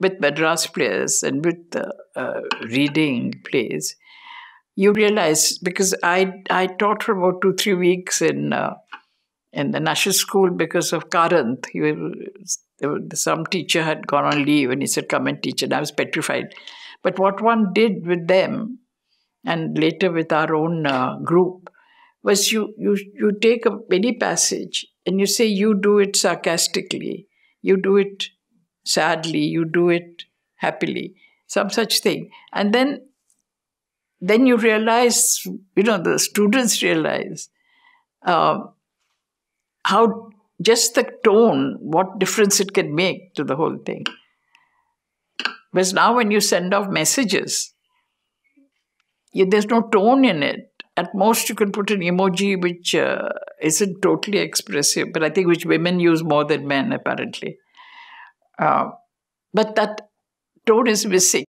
with Madras plays and with uh, uh, reading plays, you realize because I I taught for about two three weeks in uh, in the national school because of Karanth. He was, some teacher had gone on leave and he said, "Come and teach," and I was petrified. But what one did with them, and later with our own uh, group, was you you you take a any passage and you say you do it sarcastically, you do it sadly, you do it happily, some such thing. And then then you realize, you know, the students realize uh, how just the tone, what difference it can make to the whole thing. Whereas now, when you send off messages, you, there's no tone in it. At most, you can put an emoji which uh, not totally expressive, but I think which women use more than men, apparently. Uh, but that tone is missing.